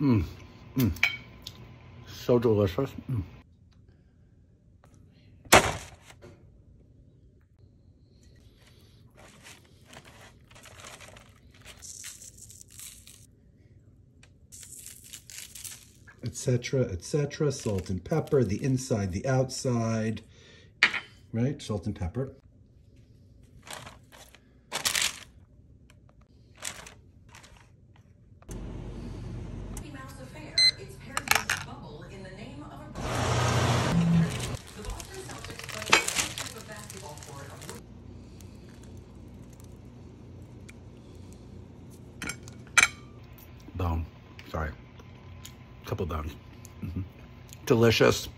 Mmm. Mmm. So delicious. Mm. etc., etc. Salt and pepper, the inside, the outside, right? Salt and pepper. Bone. Sorry couple bones. Mm -hmm. Delicious.